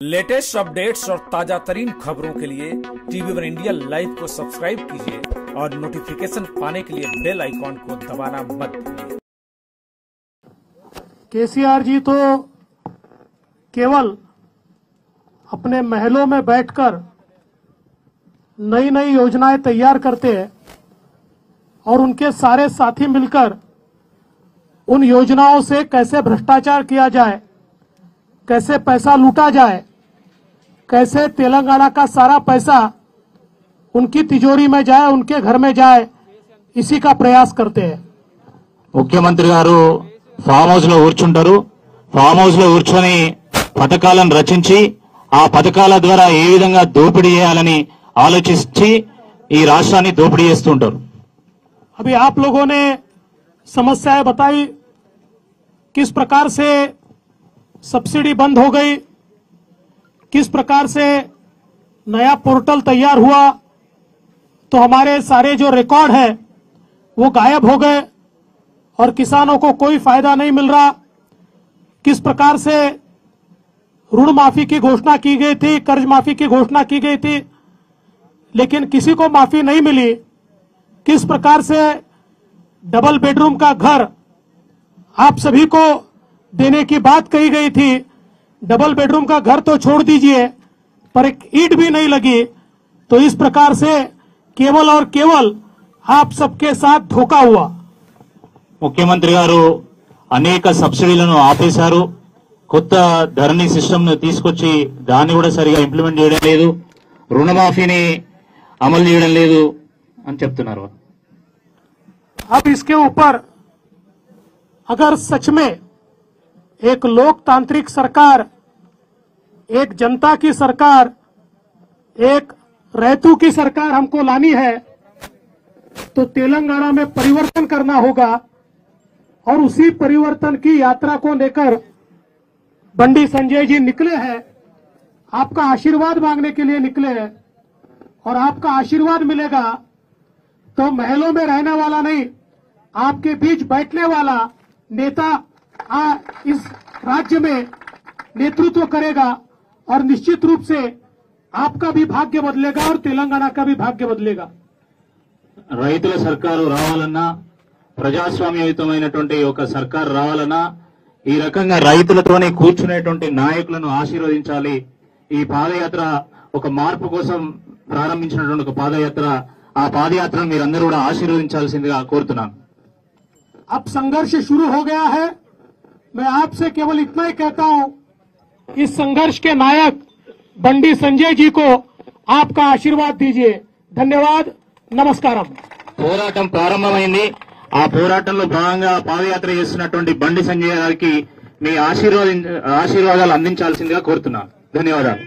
Latest updates और ताज़ा तरीन खबरों के लिए टीवी वन इंडिया लाइव को सब्सक्राइब कीजिए और नोटिफिकेशन पाने के लिए बेल आइकॉन को दबाना मत केसीआर जी तो केवल अपने महलों में बैठकर नई नई योजनाएँ तैयार करते हैं और उनके सारे साथी मिलकर उन योजनाओं से कैसे भ्रष्टाचार किया जाए, कैसे पैसा लूटा जाए कैसे तेलंगाना का सारा पैसा उनकी तिजोरी में जाए उनके घर में जाए इसी का प्रयास करते हैं ముఖ్యమంత్రి గారు ఫామ్ హౌస్ లో కూర్చుంటారు ఫామ్ హౌస్ లో కూర్చొని పథకాలను రచించి ఆ పథకాల ద్వారా ఏ విధంగా దోపిడీ చేయాలని ఆలోచించి ఈ రాష్ట్రాన్ని దోపిడీ చేస్తుంటారు अभी आप लोगों ने समस्याएं बताई किस प्रकार से सब्सिडी बंद हो गई किस प्रकार से नया पोर्टल तैयार हुआ तो हमारे सारे जो रिकॉर्ड है, वो गायब हो गए और किसानों को कोई फ़ायदा नहीं मिल रहा। किस प्रकार से ऋण माफ़ी की घोषणा की गई थी, कर्ज माफ़ी की घोषणा की गई थी, लेकिन किसी को माफ़ी नहीं मिली। किस प्रकार से डबल बेडरूम का घर आप सभी को देने की बात कही गई थी डबल बेडरूम का घर तो छोड़ दीजिए पर एक ईट भी नहीं लगी तो इस प्रकार से केवल और केवल आप सबके साथ धोखा हुआ ముఖ్యమంత్రి గారు అనేక సబ్సిడీలను ఆపేశారు కొత్త ధరణి సిస్టమ్ ను తీసుకొచ్చి దాన్ని కూడా సరిగా ఇంప్లిమెంట్ చేయడం లేదు రుణమాఫీని అమలు చేయడం లేదు అని చెప్తున్నారు अब इसके ऊपर अगर सच में एक लोकतांत्रिक सरकार, एक जनता की सरकार, एक रैतू की सरकार हमको लानी है तो तेलंगाना में परिवर्तन करना होगा और उसी परिवर्तन की यात्रा को लेकर बंडी संजय जी निकले हैं। आपका आशीर्वाद मांगने के लिए निकले हैं और आपका आशीर्वाद मिलेगा तो महलों में रहने वाला नहीं, आपके बीच बैठने वाला नेता आ, इस राज्य में नेतृत्व करेगा और निश्चित रूप से आपका भी भाग्य बदलेगा और तेलंगाना का भी भाग्य बदलेगा రైతుల సర్కారు రావాలన్నా ప్రజాస్వామ్యయుతమైనటువంటి ఒక సర్కారు రావాలన్నా ఈ రకంగా రైతులతోనే కూర్చునేటువంటి నాయకులను ఆశీర్వదించాలి ఈ పాదయాత్ర ఒక మార్పు కోసం ప్రారంభించినటువంటి ఒక పాదయాత్ర ఆ పాదయాత్రను మీరందరూ కూడా ఆశీర్వదించాల్సిందిగా కోరుతున్నాను अब संघर्ष शुरू हो गया है मैं आपसे केवल इतना ही कहता हूं इस संघर्ष के नायक बंडी संजय जी को आपका आशीर्वाद दीजिए धन्यवाद नमस्कारम పోరాటం ప్రారంభమైంది ఆ పోరాటంలో భాగంగా పాదయాత్ర చేస్తున్నటువంటి బండి సంజయ్ గారికి మీ ఆశీర్వాద ఆశీర్వాదాలు అందించాల్సిందిగా కోరుతున్నాను ధన్యవాదాలు